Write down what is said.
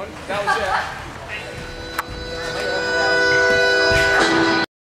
One, that was it.